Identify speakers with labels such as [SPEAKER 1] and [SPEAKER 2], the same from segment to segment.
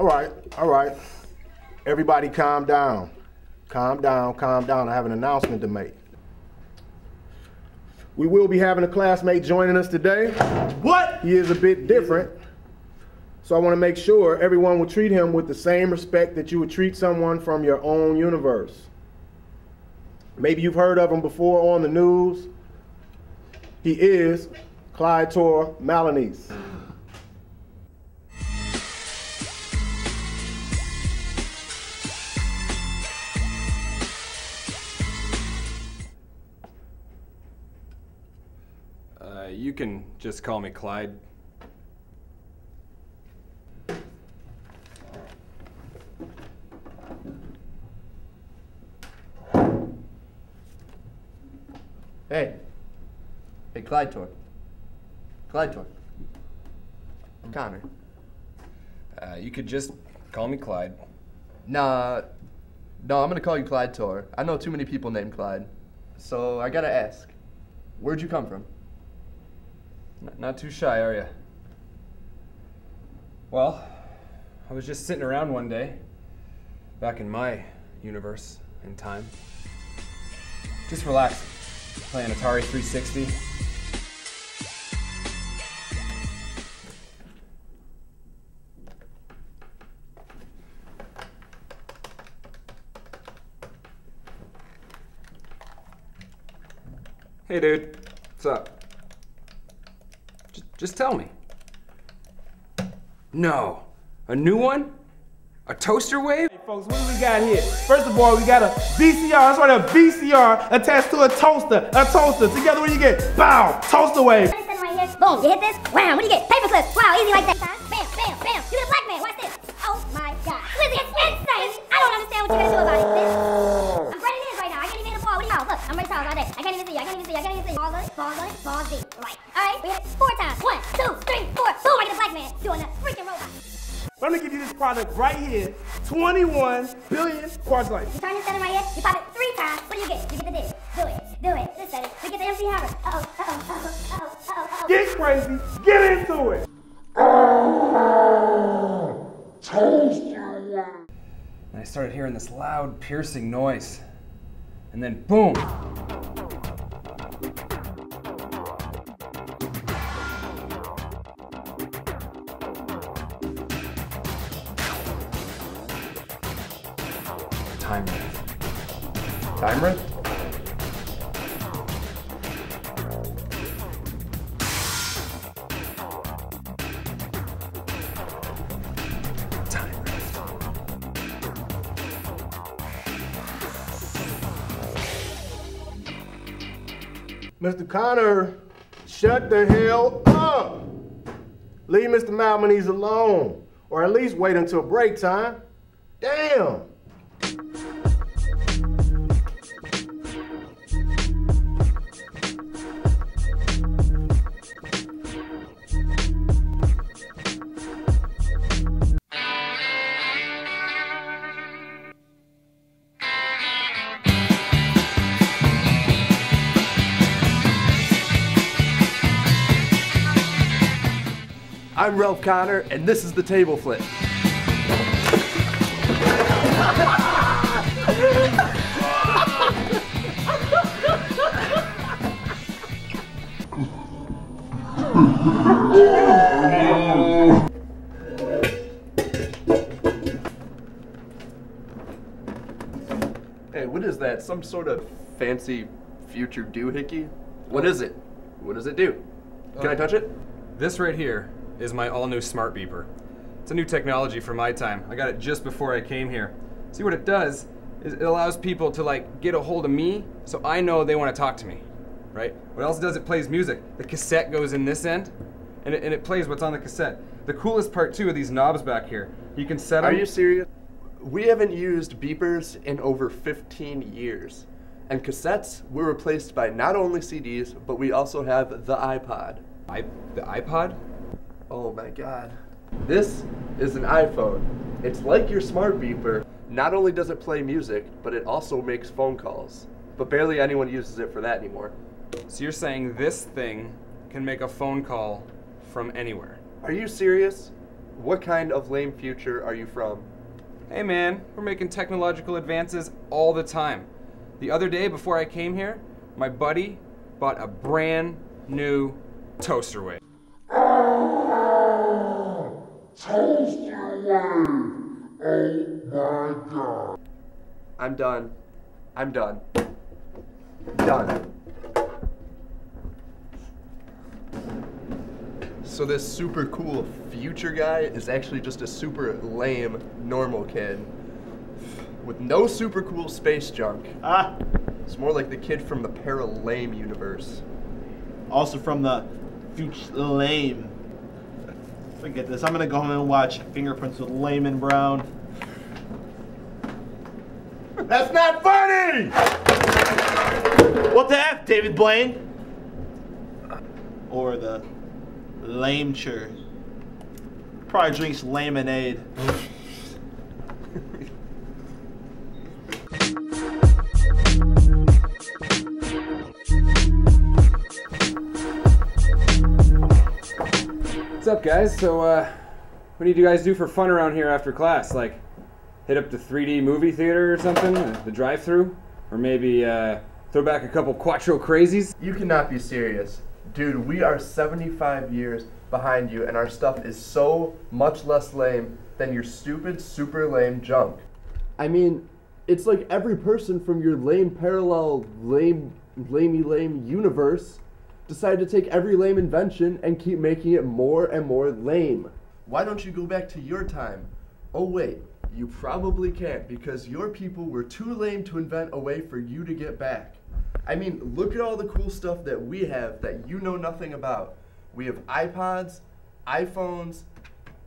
[SPEAKER 1] All right, all right. Everybody calm down. Calm down, calm down. I have an announcement to make. We will be having a classmate joining us today.
[SPEAKER 2] What?
[SPEAKER 1] He is a bit different. So I want to make sure everyone will treat him with the same respect that you would treat someone from your own universe. Maybe you've heard of him before on the news. He is Clydetor Malanese.
[SPEAKER 3] You can just call me Clyde.
[SPEAKER 4] Hey. Hey, Clydetor. Clyde Tor. Connor.
[SPEAKER 3] Uh, you could just call me Clyde.
[SPEAKER 4] Nah. No, I'm gonna call you Clydetor. I know too many people named Clyde. So I gotta ask. Where'd you come from?
[SPEAKER 3] Not too shy, are you? Well, I was just sitting around one day, back in my universe and time, just relaxing, playing Atari 360. Hey, dude. What's up? Just, just tell me. No. A new one? A toaster wave?
[SPEAKER 2] Hey, folks, what do we got here? First of all, we got a VCR. That's right, a VCR attached to a toaster. A toaster. Together, what do you get? Bow. Toaster wave.
[SPEAKER 5] Boom, you hit this, wham, what do you get? Paper clip, wow, easy like that.
[SPEAKER 2] Product right here. 21 billion quadrites.
[SPEAKER 5] You turn this center right here, you pop it three times. What do you get? You get the dish. Do it, do it. This set it. We get the MC Hammer. Uh oh, uh oh, uh oh, uh oh, uh oh.
[SPEAKER 2] Get crazy. Get into it.
[SPEAKER 3] And I started hearing this loud, piercing noise. And then, boom! Time rift.
[SPEAKER 1] Mr. Connor, shut the hell up. Leave Mr. Malmanese alone, or at least wait until break time. Damn.
[SPEAKER 4] I'm Ralph Connor, and this is the table flip. Hey, what is that? Some sort of fancy future doohickey? What is it? What does it do? Can I uh, touch it?
[SPEAKER 3] This right here is my all new smart beeper. It's a new technology for my time. I got it just before I came here. See what it does is it allows people to like get a hold of me so I know they want to talk to me. Right? What else does it plays music? The cassette goes in this end and it, and it plays what's on the cassette. The coolest part too are these knobs back here. You can set them
[SPEAKER 4] Are you serious? We haven't used beepers in over 15 years. And cassettes were replaced by not only CDs, but we also have the iPod.
[SPEAKER 3] I, the iPod?
[SPEAKER 4] Oh my god. This is an iPhone. It's like your smart beeper. Not only does it play music, but it also makes phone calls. But barely anyone uses it for that anymore.
[SPEAKER 3] So you're saying this thing can make a phone call from anywhere?
[SPEAKER 4] Are you serious? what kind of lame future are you from?
[SPEAKER 3] Hey man, we're making technological advances all the time. The other day before I came here, my buddy bought a brand new toaster wave.
[SPEAKER 4] I'm done. I'm done. Done. So this super cool future guy is actually just a super lame normal kid with no super cool space junk.
[SPEAKER 2] Ah,
[SPEAKER 4] It's more like the kid from the Paralame universe.
[SPEAKER 2] also from the future lame. Forget this. I'm gonna go home and watch Fingerprints with Layman Brown.
[SPEAKER 1] That's not funny!
[SPEAKER 2] What the F, David Blaine? Or the lame Lamecher. Probably drinks lemonade.
[SPEAKER 3] Up, guys? So, uh, what do you guys do for fun around here after class? Like, hit up the 3D movie theater or something? uh, The drive through? Or maybe, uh, throw back a couple Quattro crazies?
[SPEAKER 4] You cannot be serious. Dude, we are 75 years behind you, and our stuff is so much less lame than your stupid, super lame junk. I mean, it's like every person from your lame parallel, lame, lamey lame universe decided to take every lame invention and keep making it more and more lame. Why don't you go back to your time? Oh, wait, you probably can't because your people were too lame to invent a way for you to get back. I mean, look at all the cool stuff that we have that you know nothing about. We have iPods, iPhones,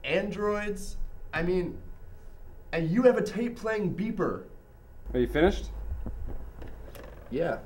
[SPEAKER 4] Androids. I mean, and you have a tape playing beeper.
[SPEAKER 3] Are you finished?
[SPEAKER 4] Yeah.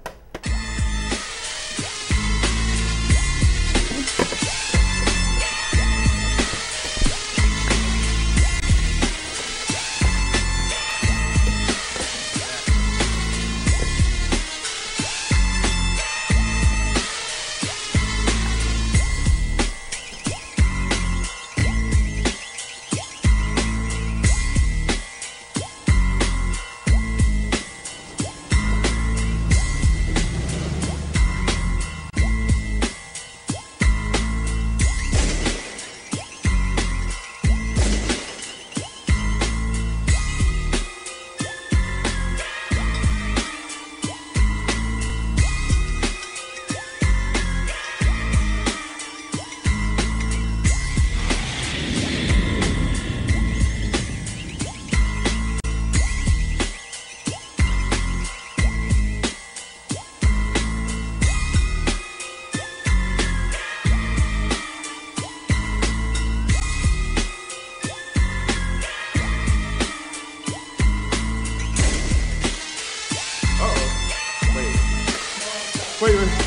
[SPEAKER 4] wait, wait.